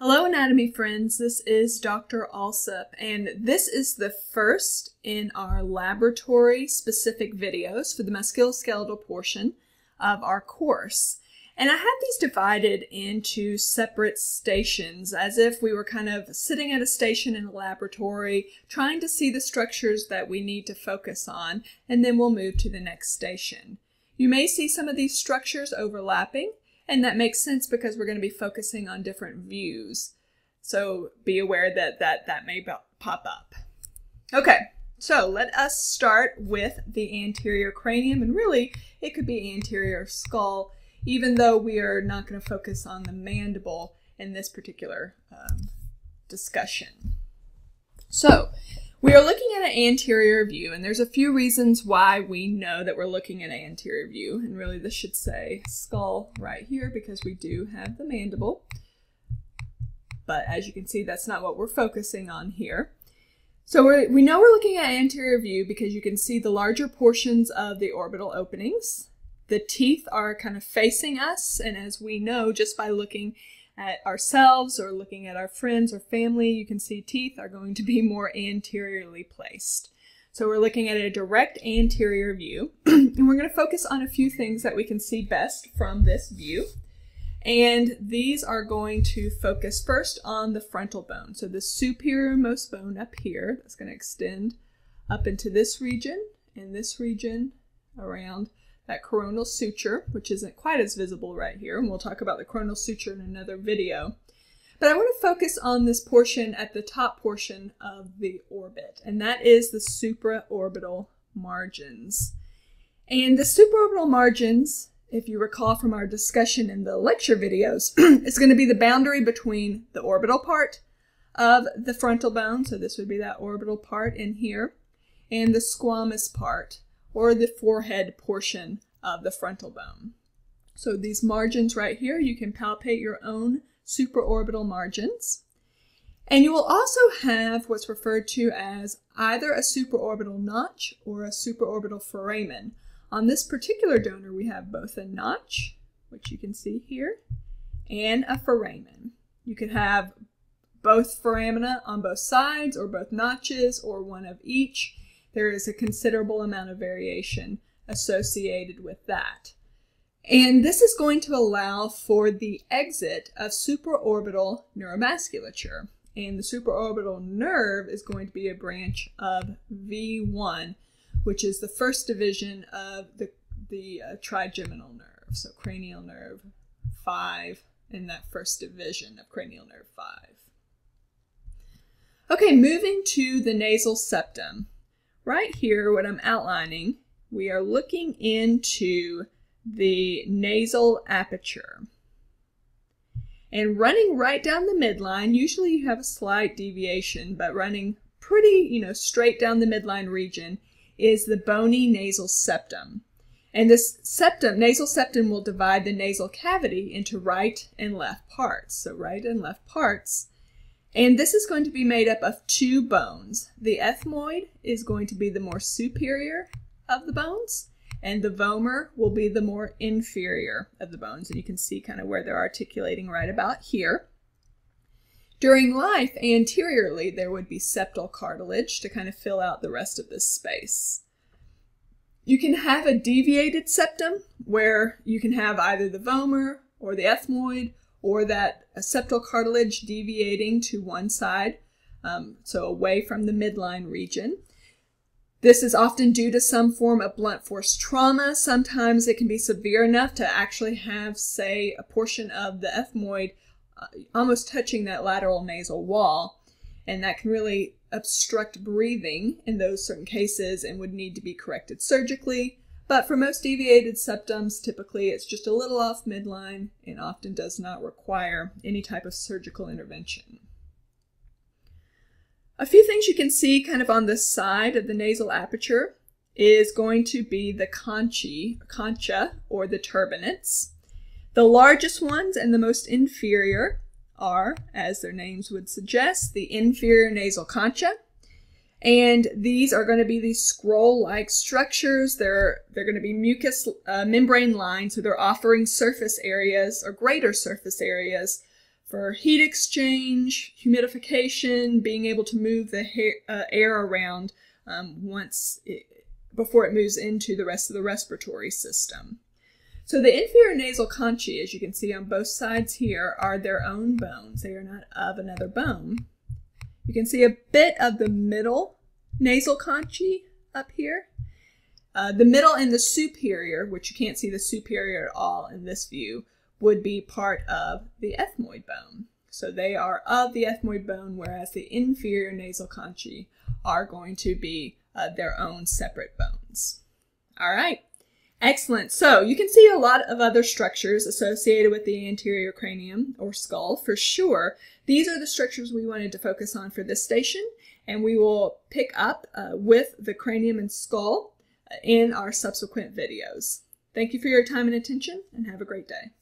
Hello anatomy friends, this is Dr. Alsup and this is the first in our laboratory specific videos for the musculoskeletal portion of our course. And I have these divided into separate stations as if we were kind of sitting at a station in a laboratory trying to see the structures that we need to focus on and then we'll move to the next station. You may see some of these structures overlapping and that makes sense because we're going to be focusing on different views. So be aware that that, that may pop up. Okay, so let us start with the anterior cranium. And really, it could be anterior skull, even though we are not going to focus on the mandible in this particular um, discussion. So we are looking at an anterior view, and there's a few reasons why we know that we're looking at an anterior view. And really, this should say skull right here because we do have the mandible. But as you can see, that's not what we're focusing on here. So we we know we're looking at anterior view because you can see the larger portions of the orbital openings. The teeth are kind of facing us, and as we know just by looking at ourselves or looking at our friends or family, you can see teeth are going to be more anteriorly placed. So we're looking at a direct anterior view, and we're going to focus on a few things that we can see best from this view. And these are going to focus first on the frontal bone. So the superior most bone up here, that's going to extend up into this region and this region around that coronal suture, which isn't quite as visible right here, and we'll talk about the coronal suture in another video. But I want to focus on this portion at the top portion of the orbit, and that is the supraorbital margins. And the supraorbital margins, if you recall from our discussion in the lecture videos, is going to be the boundary between the orbital part of the frontal bone, so this would be that orbital part in here, and the squamous part or the forehead portion of the frontal bone. So these margins right here, you can palpate your own supraorbital margins. And you will also have what's referred to as either a supraorbital notch or a supraorbital foramen. On this particular donor, we have both a notch, which you can see here, and a foramen. You could have both foramina on both sides or both notches or one of each there is a considerable amount of variation associated with that. And this is going to allow for the exit of supraorbital neurovasculature. And the supraorbital nerve is going to be a branch of V1, which is the first division of the, the uh, trigeminal nerve. So cranial nerve 5 in that first division of cranial nerve 5. Okay, moving to the nasal septum. Right here, what I'm outlining, we are looking into the nasal aperture. And running right down the midline, usually you have a slight deviation, but running pretty, you know, straight down the midline region is the bony nasal septum. And this septum, nasal septum will divide the nasal cavity into right and left parts. So right and left parts. And this is going to be made up of two bones. The ethmoid is going to be the more superior of the bones, and the vomer will be the more inferior of the bones. And you can see kind of where they're articulating right about here. During life, anteriorly, there would be septal cartilage to kind of fill out the rest of this space. You can have a deviated septum where you can have either the vomer or the ethmoid or that septal cartilage deviating to one side, um, so away from the midline region. This is often due to some form of blunt force trauma. Sometimes it can be severe enough to actually have, say, a portion of the ethmoid uh, almost touching that lateral nasal wall, and that can really obstruct breathing in those certain cases and would need to be corrected surgically. But for most deviated septums, typically it's just a little off midline and often does not require any type of surgical intervention. A few things you can see kind of on the side of the nasal aperture is going to be the conchi, concha, or the turbinates. The largest ones and the most inferior are, as their names would suggest, the inferior nasal concha, and these are going to be these scroll-like structures. They're they're going to be mucous uh, membrane lined, so they're offering surface areas or greater surface areas for heat exchange, humidification, being able to move the hair, uh, air around um, once it, before it moves into the rest of the respiratory system. So the inferior nasal conchae, as you can see on both sides here, are their own bones. They are not of another bone. You can see a bit of the middle nasal conchae up here. Uh, the middle and the superior, which you can't see the superior at all in this view, would be part of the ethmoid bone. So they are of the ethmoid bone, whereas the inferior nasal conchae are going to be uh, their own separate bones. All right. Excellent. So you can see a lot of other structures associated with the anterior cranium or skull for sure. These are the structures we wanted to focus on for this station, and we will pick up uh, with the cranium and skull uh, in our subsequent videos. Thank you for your time and attention, and have a great day.